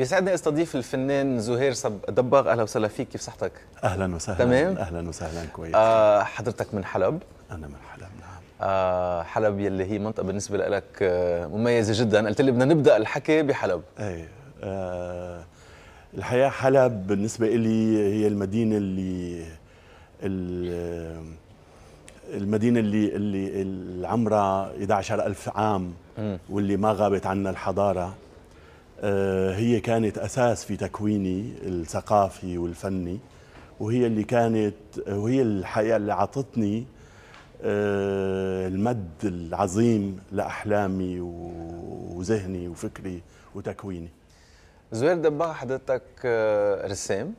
بيسعدني أستضيف الفنان زهير صب دباغ. أهلا وسهلا فيك كيف صحتك؟ أهلا وسهلا. تمام؟ أهلا وسهلا كويس. آه حضرتك من حلب؟ أنا من حلب نعم. آه حلب يلي هي منطقة بالنسبة لك آه مميزة جدا. قلت لي بدنا نبدأ الحكي بحلب. إيه آه الحقيقة حلب بالنسبة لي هي المدينة اللي ال- المدينة اللي اللي اللي عمرها 11000 عام. واللي ما غابت عنا الحضارة. آه، هي كانت أساس في تكويني الثقافي والفني وهي اللي كانت وهي الحقيقة اللي عطتني آه، المد العظيم لأحلامي و- وذهني وفكري وتكويني. زهير دباغ حضرتك آه رسام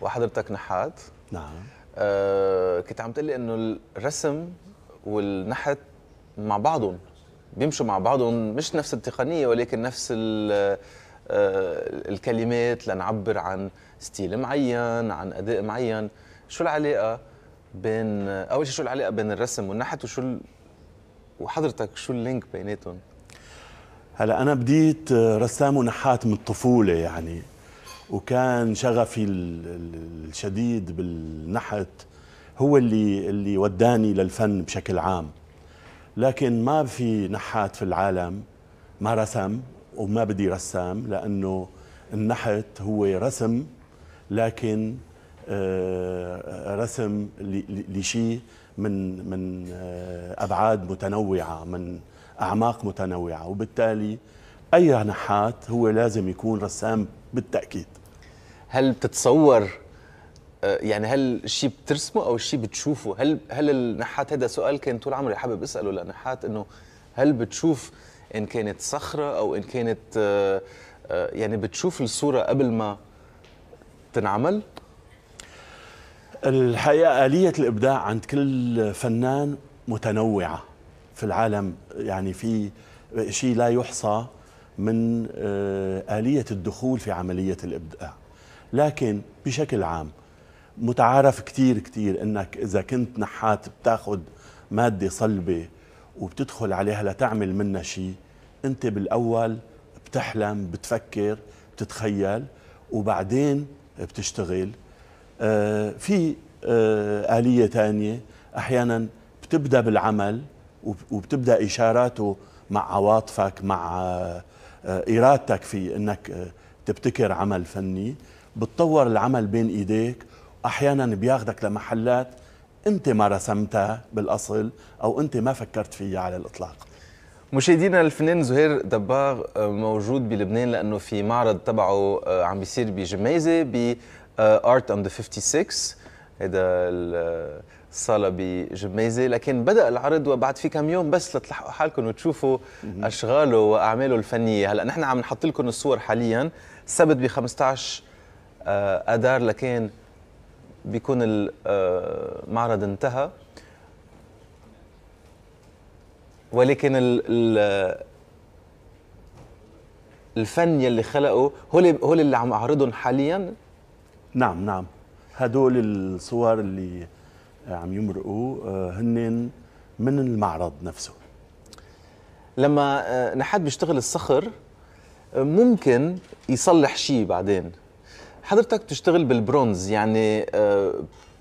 وحضرتك نحات. نعم. آه كنت عم تقلي إنه الرسم والنحت مع بعضهم بيمشوا مع بعضهم مش نفس التقنية ولكن نفس آه الكلمات لنعبر عن style معين عن أداء معين. شو العلاقة بين أول شيء شو العلاقة بين الرسم والنحت وشو ال... وحضرتك شو ال link بيناتهم؟ هلا أنا بديت رسام ونحات من الطفولة يعني وكان شغفي ال- ال- الشديد بالنحت هو اللي اللي وداني للفن بشكل عام. لكن ما في نحات في العالم ما رسم وما بدي رسام لأنه النحت هو رسم لكن آه، رسم لشيء من من آه، أبعاد متنوعة من أعماق متنوعة. وبالتالي أي نحات هو لازم يكون رسام بالتأكيد. هل بتتصور يعني هل الشيء بترسمه أو الشيء بتشوفه؟ هل هل النحات هذا سؤال كان طول عمري حابب أسأله لنحات إنه هل بتشوف إن كانت صخرة أو إن كانت آه، آه، يعني بتشوف الصورة قبل ما تنعمل؟ الحقيقة آلية الإبداع عند كل فنان متنوعة في العالم. يعني في شيء لا يحصى من آه، آلية الدخول في عملية الإبداع. لكن بشكل عام متعارف كتير كتير إنك إذا كنت نحات بتاخد مادة صلبة وبتدخل عليها لتعمل منها شيء أنت بالأول بتحلم بتفكر بتتخيل وبعدين بتشتغل. آه، في آه، آلية تانية أحيانا بتبدأ بالعمل وب- وبتبدأ إشاراته مع عواطفك مع آه، إرادتك في أنك آه، تبتكر عمل فني. بتطور العمل بين إيديك أحيانا بياخدك لمحلات أنت ما رسمتها بالأصل أو أنت ما فكرت فيها على الإطلاق. مشاهدينا الفنان زهير دباغ آه، موجود بلبنان لأنه في معرض تبعه آه، عم بيصير بجميزة ب Art on 56th هذا ال- الصاله بجميزة. لكن بدأ العرض وبعد في كم يوم بس لتلحقوا حالكم وتشوفوا أشغاله وأعماله الفنية. هلأ نحن عم نحط لكم الصور حاليا. السبت ب 15 آه، آذار لكن بيكون المعرض انتهى. ولكن ال ال الفن يلي خلقه هول هول اللي عم اعرضهم حاليا؟ نعم نعم. هدول الصور اللي عم يمرقوا آه، هن من المعرض نفسه. لما آه، نحات بيشتغل الصخر آه، ممكن يصلح شيء بعدين. حضرتك بتشتغل بالبرونز يعني آه،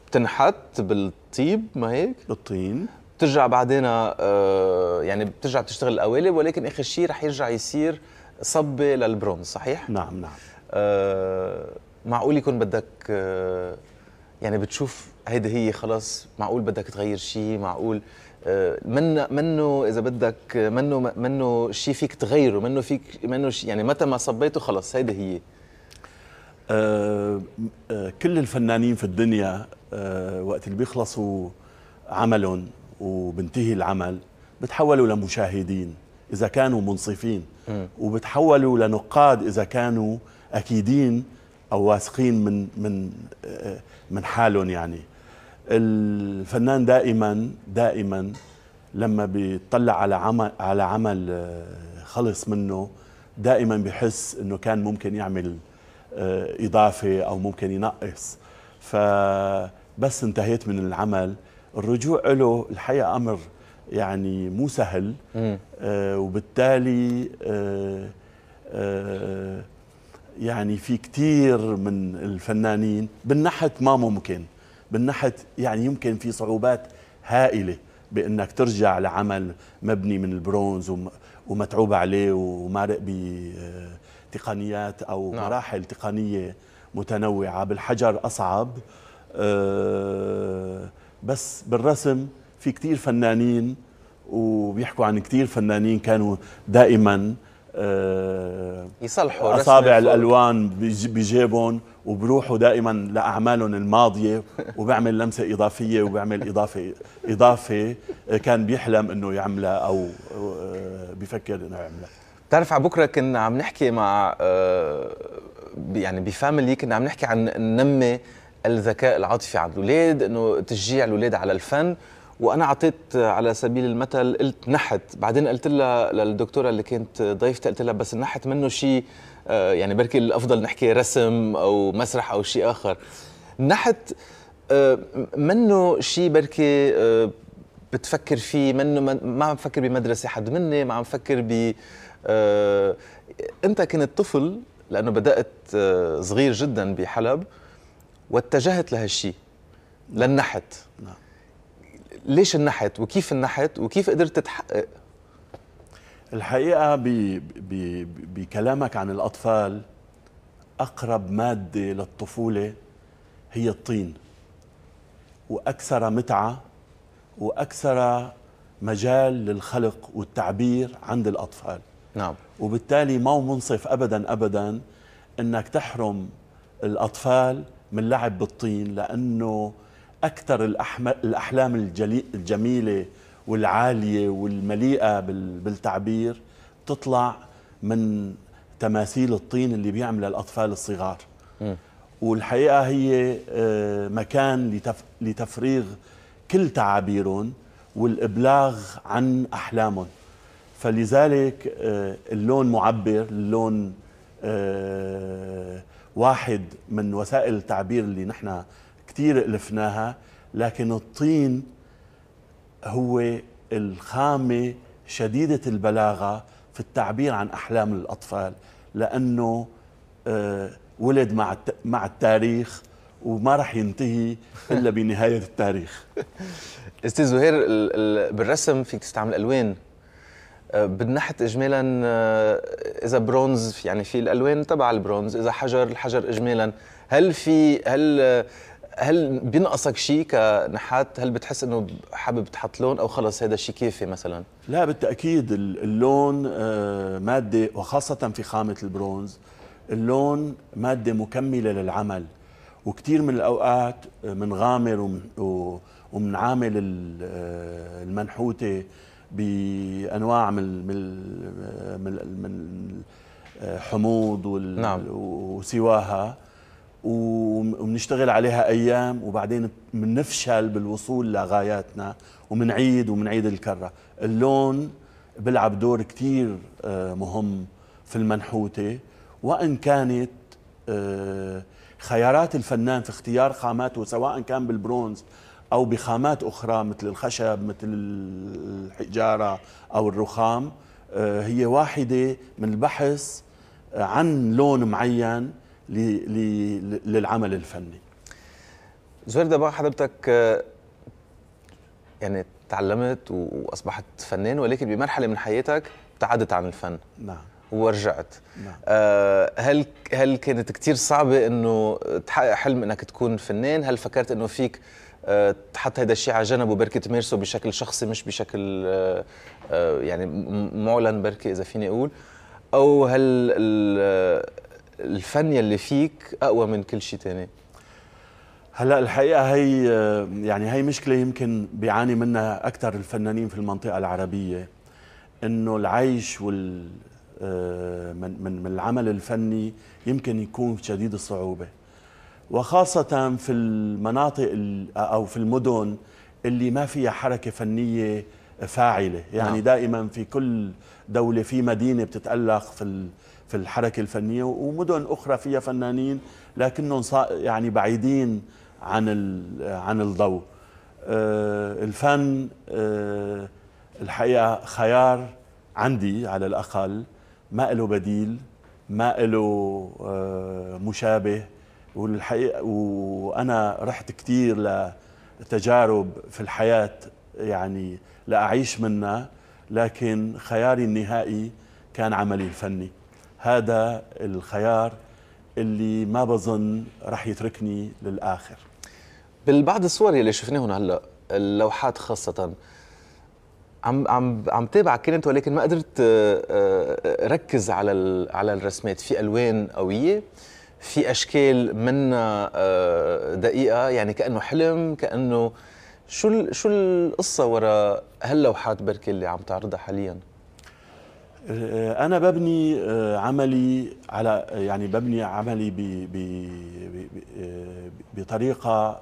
بتنحت بالطيب ما هيك؟ بالطين. بترجع بعدين آه، يعني بترجع تشتغل القوالب ولكن آخر شيء رح يرجع يصير صبة للبرونز صحيح؟ نعم نعم. آه، معقول يكون بدك آه، يعني بتشوف هيدي هي خلاص معقول بدك تغير شيء معقول آه، من منه إذا بدك آه، منه منه شيء فيك تغيره منه فيك منه يعني متى ما صبيته خلص هيدي هي. آه، آه، كل الفنانين في الدنيا آه، وقت اللي بيخلصوا عملهم وبنتهي العمل بتحولوا لمشاهدين إذا كانوا منصفين. وبتحولوا لنقاد إذا كانوا أكيدين أو واثقين من من آه، من حالهم يعني الفنان دائما دائما لما بيطلع على عمل على عمل آه، خلص منه دائما بحس إنه كان ممكن يعمل آه، إضافة أو ممكن ينقص. فبس انتهيت من العمل. الرجوع له الحقيقة أمر يعني مو سهل. آه، وبالتالي آه، آه، يعني في كثير من الفنانين بالنحت ما ممكن بالنحت يعني يمكن في صعوبات هائلة بإنك ترجع لعمل مبني من البرونز ومتعوب عليه ومارق بتقنيات أو نعم. مراحل تقنية متنوعة بالحجر أصعب أه بس بالرسم في كثير فنانين وبيحكوا عن كثير فنانين كانوا دائما يصلحوا أصابع الألوان بجيبهم وبروحوا دائما لأعمالهم الماضية وبعمل لمسة إضافية وبعمل إضافة إضافة كان بيحلم إنه يعملها أو آه، بيفكر إنه يعملها. بتعرف على بكرة كنا عم نحكي مع آه، يعني بفاميلي كنا عم نحكي عن ننمي الذكاء العاطفي عند الأولاد إنه تشجيع الأولاد على الفن. وأنا أعطيت على سبيل المثل قلت نحت. بعدين قلت لها للدكتورة اللي كانت ضيفتي قلت لها بس النحت منه شيء آه، يعني بركي الأفضل نحكي رسم أو مسرح أو شيء آخر. النحت آه، منه شيء بركي آه، بتفكر فيه منه ما عم بفكر بمدرسة حد مني ما عم بفكر ب أنت كنت طفل لأنه بدأت صغير جدا بحلب واتجهت لهالشيء للنحت. نعم. ليش النحت؟ وكيف النحت؟ وكيف قدرت تتحقق الحقيقة بكلامك عن الأطفال أقرب مادة للطفولة هي الطين وأكثر متعة وأكثر مجال للخلق والتعبير عند الأطفال. نعم. وبالتالي ما هو منصف أبدا أبدا أنك تحرم الأطفال من لعب بالطين لأنه أكثر الأحلام الجميلة والعالية والمليئة بالتعبير تطلع من تماثيل الطين اللي بيعملها الأطفال الصغار م. والحقيقة هي آه، مكان لتفريغ كل تعابيرهم والإبلاغ عن أحلامهم فلذلك آه، اللون معبر اللون آه، واحد من وسائل التعبير اللي نحن كثير ألفناها لكن الطين هو الخامة شديدة البلاغة في التعبير عن أحلام الأطفال لأنه آه، ولد مع مع التاريخ وما راح ينتهي إلا بنهاية التاريخ. أستاذ زهير بالرسم فيك تستعمل ألوان. آه، بالنحت اجمالا آه، إذا برونز يعني في الألوان تبع البرونز إذا حجر الحجر اجمالا. هل في هل هل بينقصك شيء كنحات؟ هل بتحس إنه حابب تحط لون أو خلص هذا الشيء كيفي مثلا؟ لا بالتأكيد اللون آه، مادة وخاصة في خامة البرونز اللون مادة مكملة للعمل. وكثير من الأوقات منغامر ومنعامل آه، المنحوتة بأنواع من من من الحموض نعم. وسواها. وبنشتغل عليها أيام وبعدين بنفشل بالوصول لغاياتنا وبنعيد وبنعيد الكرة. اللون بيلعب دور كثير آه، مهم في المنحوتة. وإن كانت آه، خيارات الفنان في اختيار خاماته سواء كان بالبرونز أو بخامات أخرى مثل الخشب مثل الحجارة أو الرخام آه، هي واحدة من البحث عن لون معين للعمل الفني. زهير ده بقى حضرتك آه، يعني تعلمت وأصبحت فنان ولكن بمرحلة من حياتك ابتعدت عن الفن نعم. ورجعت. نعم. آه هل هل كانت كثير صعبة إنه تحقق حلم إنك تكون فنان؟ هل فكرت إنه فيك آه تحط هذا الشيء على جنب وبركي تمارسه بشكل شخصي مش بشكل آه آه يعني معلن بركي إذا فيني أقول؟ أو هل الفن يلي فيك أقوى من كل شيء ثاني هلأ الحقيقة هي يعني هي مشكلة يمكن بيعاني منها أكثر الفنانين في المنطقة العربية إنه العيش وال آه، من من من العمل الفني يمكن يكون شديد الصعوبة. وخاصة في المناطق أو في المدن اللي ما فيها حركة فنية فاعلة. يعني نعم. دائما في كل دولة في مدينة بتتألق في في الحركة الفنية ومدن أخرى فيها فنانين لكنهم يعني بعيدين عن عن الضوء. آه، الفن آه، الحقيقة خيار عندي على الأقل ما له بديل ما له آه، مشابه. والحقيقة وأنا رحت كثير لتجارب في الحياة يعني لأعيش منها لكن خياري النهائي كان عملي الفني. هذا الخيار اللي ما بظن رح يتركني للآخر. بالبعض الصور اللي شفناهم هلا اللوحات خاصة عم عم عم تابع كنت ولكن ما قدرت آه، آه، ركز على على الرسمات. في ألوان قوية في أشكال منا آه، دقيقة يعني كأنه حلم كأنه شو شو القصة وراء هاللوحات بركي اللي عم تعرضها حاليا؟ أنا ببني عملي على يعني ببني عملي ب بطريقة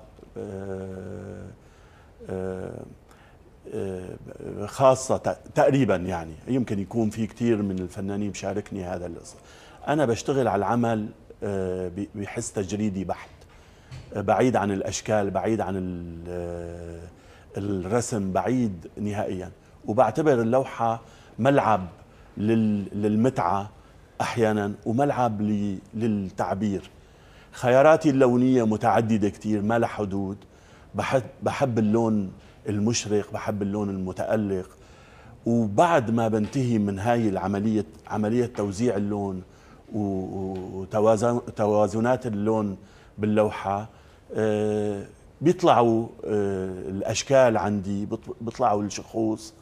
خاصة تقريبا يعني. يمكن يكون في كثير من الفنانين بشاركني هذا القصة. أنا بشتغل على العمل آه، بحس تجريدي بحت آه، بعيد عن الأشكال بعيد عن آه، الرسم بعيد نهائيا. وبعتبر اللوحة ملعب للمتعة أحيانا وملعب للتعبير. خياراتي اللونية متعددة كثير ما لها حدود. بحب, بحب اللون المشرق بحب اللون المتألق. وبعد ما بنتهي من هاي العملية عملية توزيع اللون وتوازنات اللون باللوحة آه، بيطلعوا آه، الأشكال عندي بيطلعوا الشخوص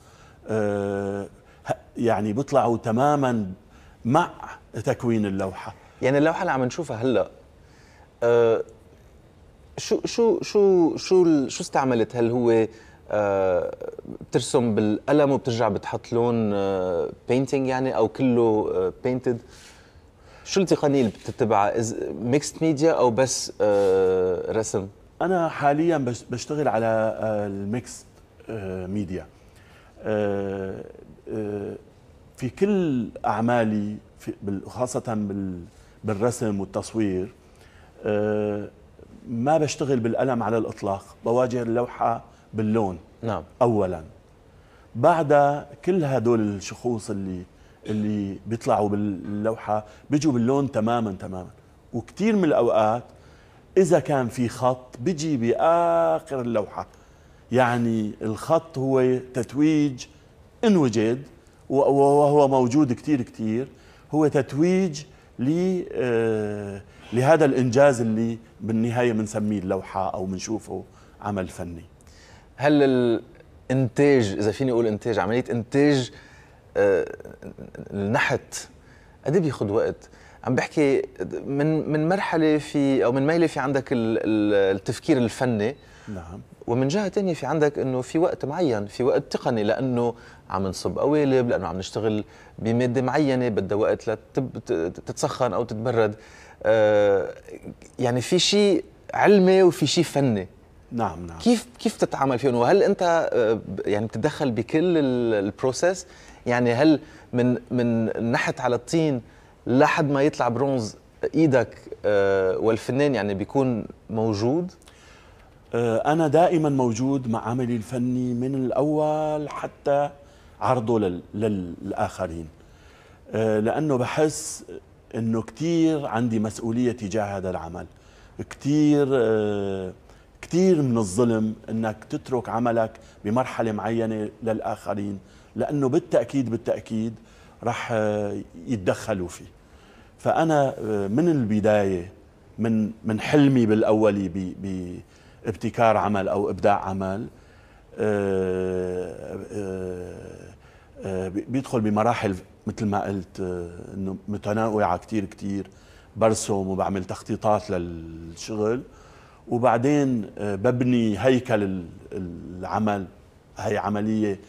آه، يعني بيطلعوا تماما مع تكوين اللوحة. يعني اللوحة اللي عم نشوفها هلأ شو شو شو شو شو استعملت؟ هل هو آه، بترسم بالقلم وبترجع بتحط لون painting آه، يعني أو كله painted آه، شو التقنية اللي بتتبعها؟ mixed media أو بس رسم؟ أنا حاليا بشتغل على ال mixed media في كل أعمالي خاصة بالرسم والتصوير ما بشتغل بالقلم على الإطلاق بواجه اللوحة باللون نعم. اولا. بعد كل هدول الشخوص اللي اللي بيطلعوا باللوحة بيجوا باللون تماما تماما. وكثير من الأوقات إذا كان في خط بيجي بآخر اللوحة. يعني الخط هو تتويج إن وجد وهو موجود كثير كثير هو تتويج آه، لهذا الإنجاز اللي بالنهاية بنسميه اللوحة أو بنشوفه عمل فني. هل الإنتاج إذا فيني أقول إنتاج عملية إنتاج آه، النحت قد إيه بياخذ وقت؟ عم بحكي من من مرحلة في أو من ميلة في عندك التفكير الفني. نعم. ومن جهة ثانية في عندك إنه في وقت معين في وقت تقني لأنه عم نصب قوالب لأنه عم نشتغل بمادة معينة بدها وقت لتتسخن أو تتبرد. آه، يعني في شيء علمي وفي شيء فني. نعم نعم. كيف كيف تتعامل فيهم؟ وهل أنت آه، يعني بتتدخل بكل البروسيس يعني هل من من نحت على الطين لحد ما يطلع برونز إيدك آه، والفنان يعني بيكون موجود؟ آه، أنا دائما موجود مع عملي الفني من الأول حتى عرضه للآخرين. لأنه بحس إنه كثير عندي مسؤولية تجاه هذا العمل. كثير كثير من الظلم إنك تترك عملك بمرحلة معينة للآخرين لأنه بالتأكيد بالتأكيد رح يتدخلوا فيه. فأنا من البداية من من حلمي بالأولي بابتكار عمل أو إبداع عمل آه، آه، آه، بيدخل بمراحل مثل ما قلت إنه متنوعة كثير كثير برسم وبعمل تخطيطات للشغل. وبعدين ببني هيكل العمل. هي عملية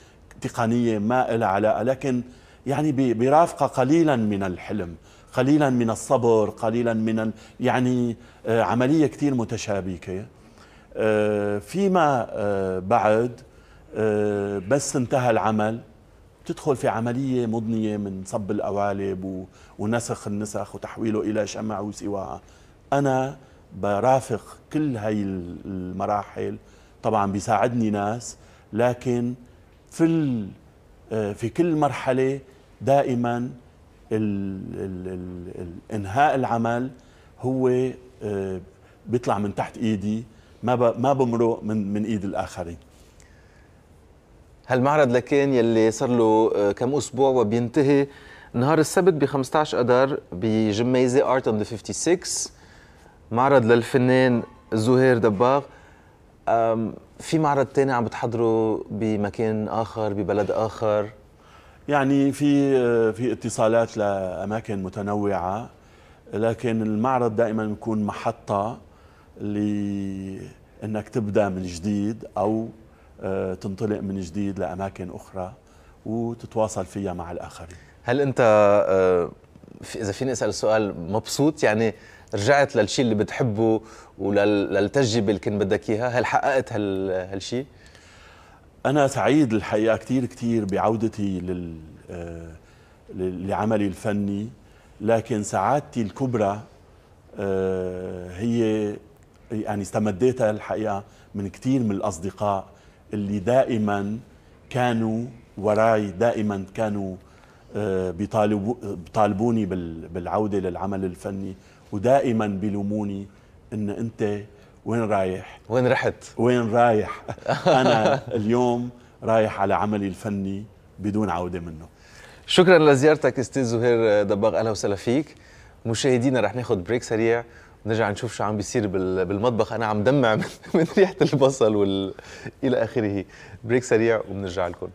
تقنية ما لها علاقة لكن يعني برافقة قليلا من الحلم قليلا من الصبر قليلا من يعني عملية كثير متشابكة. آه، فيما بعد بس انتهى العمل. تدخل في عملية مضنية من صب القوالب ونسخ النسخ وتحويله إلى شمع وسواها أنا برافق كل هاي المراحل. طبعا بيساعدني ناس لكن في آه، في كل مرحلة دائما إنهاء العمل هو آه، بيطلع من تحت إيدي. ما ما بمرق من من إيد الآخرين. هالمعرض لكان يلي صار له آه، كم أسبوع وبينتهي نهار السبت ب 15 اذار بجميزه Art on 56th معرض للفنان زهير دباغ. في معرض تاني عم بتحضروا بمكان آخر ببلد آخر؟ يعني في آه، في اتصالات لأماكن متنوعة لكن المعرض دائما بيكون محطة. لانك تبدأ من جديد أو آه، تنطلق من جديد لأماكن أخرى وتتواصل فيها مع الآخرين. هل أنت آه، إذا فيني أسأل سؤال مبسوط يعني رجعت للشيء اللي بتحبه وللتجربه اللي كنت بدك إياها؟ هل حققت هال هالشيء؟ أنا سعيد الحقيقة كثير كثير بعودتي لل آه، لعملي الفني لكن سعادتي الكبرى هي يعني استمديتها الحقيقة من كثير من الأصدقاء اللي دائما كانوا وراي دائما كانوا آه، بيطالبوني بالعودة للعمل الفني ودائما بيلوموني إن أنت وين رايح؟ وين رحت؟ وين رايح؟ أنا اليوم رايح على عملي الفني بدون عودة منه شكرا لزيارتك أستاذ زهير دباغ أهلا وسهلا فيك مشاهدينا رح ناخذ break سريع ونرجع نشوف شو عم بيصير بالمطبخ. أنا عم دمع من ريحة البصل وال... إلى آخره. break سريع وبنرجع لكم.